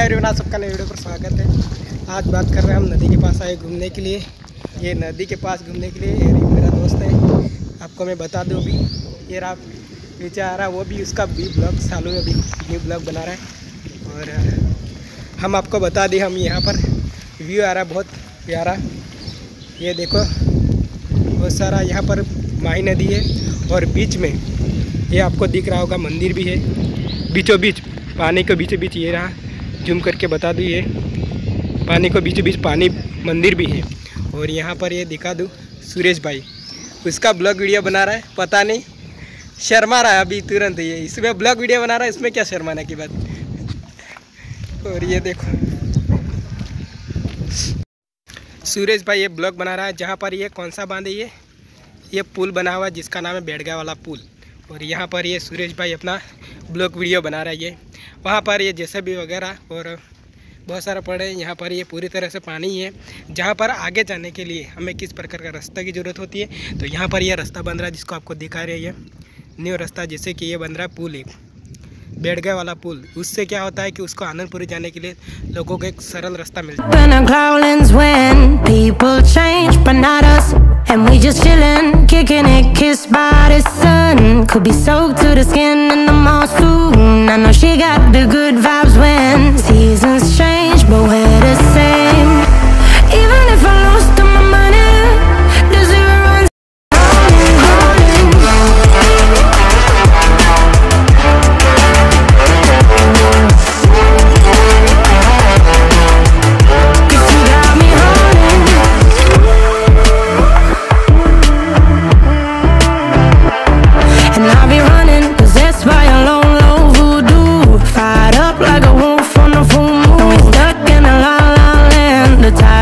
हाय आप सबका नए वीडियो पर स्वागत है। आज बात कर रहे हैं हम नदी के पास आए घूमने के लिए। ये नदी के पास घूमने के लिए ये मेरा दोस्त है। आपको मैं बता दूँ अभी, ये रहा, नीचे आ रहा वो भी उसका भी ब्लॉग, सालों में अभी न्यू ब्लॉग बना रहा है। और, हम आपको बता दें, हम यहाँ पर व्यू आ रहा है बहुत प्यारा। ये देखो, बहुत सारा यहाँ पर माही नदी है और बीच में ये आपको दिख रहा होगा, मंदिर भी है। बीचों बीच, पानी के बीचों बीच ये रहा। जूम करके बता दूँ ये। पानी को बीचों बीच पानी मंदिर भी है। और यहाँ पर ये दिखा दूँ सुरेश भाई। उसका ब्लॉग वीडियो बना रहा है, पता नहीं। शर्मा रहा है अभी तुरंत ये। इसमें ब्लॉग वीडियो बना रहा है, इसमें क्या शर्माने की बात। और ये देखो। सुरेश भाई ये ब्लॉग बना रहा है, जहाँ पर ये कौन सा बाँध है ये? ये पुल बना हुआ है, जिसका नाम है बेड़गा वाला पुल। और यहाँ पर ये सुरेश भाई अपना ब्लॉक वीडियो बना रहा है ये। वहाँ पर ये जैसे भी वगैरह और बहुत सारा पड़े हैं। यहाँ पर ये पूरी तरह से पानी है। जहाँ पर आगे जाने के लिए हमें किस प्रकार का रास्ता की ज़रूरत होती है तो यहाँ पर यह रास्ता बन रहा है जिसको आपको दिखा रही है न्यू रास्ता जैसे कि ये बन रहा है पुल एक। बेड़गा वाला पुल। उससे क्या होता है कि उसको आनंदपुरी जाने के लिए लोगों को एक सरल रास्ता मिलता है। I know she got the good vibes